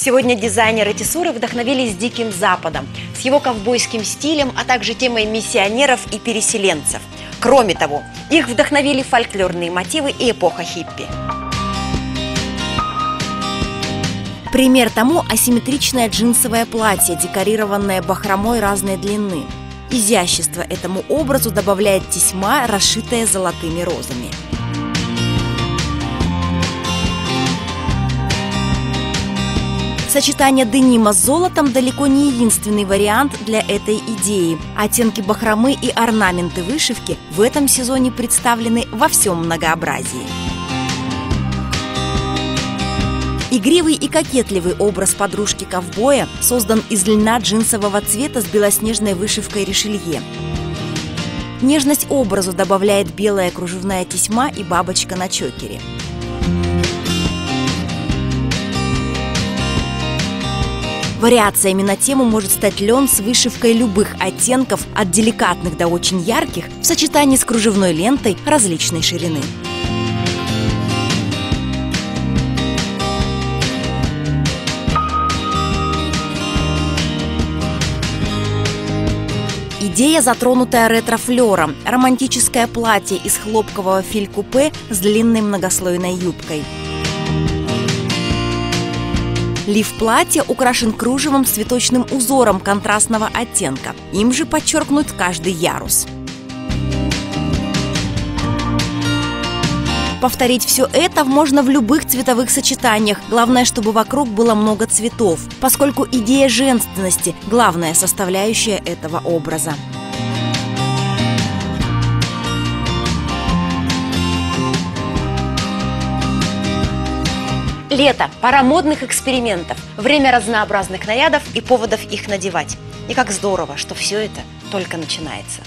Сегодня дизайнеры Тесуры вдохновились Диким Западом, с его ковбойским стилем, а также темой миссионеров и переселенцев. Кроме того, их вдохновили фольклорные мотивы и эпоха хиппи. Пример тому асимметричное джинсовое платье, декорированное бахромой разной длины. Изящество этому образу добавляет тесьма, расшитая золотыми розами. Сочетание денима с золотом далеко не единственный вариант для этой идеи. Оттенки бахромы и орнаменты вышивки в этом сезоне представлены во всем многообразии. Игривый и кокетливый образ подружки-ковбоя создан из льна джинсового цвета с белоснежной вышивкой решелье. Нежность образу добавляет белая кружевная тесьма и бабочка на чокере. Вариациями на тему может стать лен с вышивкой любых оттенков, от деликатных до очень ярких, в сочетании с кружевной лентой различной ширины. Идея, затронутая ретро-флером, романтическое платье из хлопкового филь-купе с длинной многослойной юбкой – Лиф платья украшен кружевом с цветочным узором контрастного оттенка. Им же подчеркнут каждый ярус. Повторить все это можно в любых цветовых сочетаниях. Главное, чтобы вокруг было много цветов, поскольку идея женственности – главная составляющая этого образа. Лето, пора модных экспериментов, время разнообразных нарядов и поводов их надевать. И как здорово, что все это только начинается.